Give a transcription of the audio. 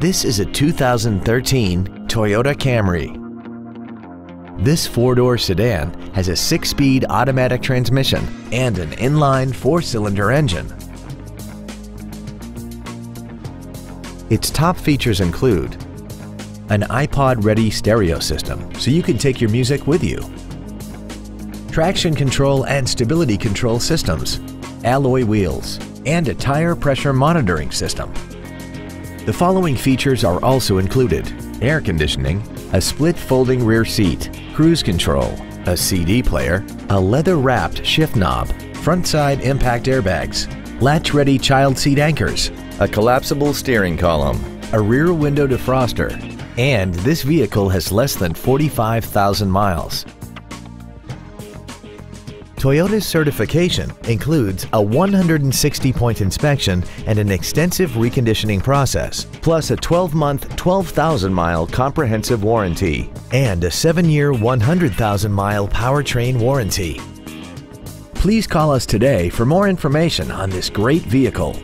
This is a 2013 Toyota Camry. This four-door sedan has a six-speed automatic transmission and an inline four-cylinder engine. Its top features include an iPod-ready stereo system so you can take your music with you, traction control and stability control systems, alloy wheels, and a tire pressure monitoring system. The following features are also included. Air conditioning, a split folding rear seat, cruise control, a CD player, a leather-wrapped shift knob, front side impact airbags, latch-ready child seat anchors, a collapsible steering column, a rear window defroster, and this vehicle has less than 45,000 miles. Toyota's certification includes a 160-point inspection and an extensive reconditioning process, plus a 12-month, 12,000-mile comprehensive warranty and a 7-year, 100,000-mile powertrain warranty. Please call us today for more information on this great vehicle.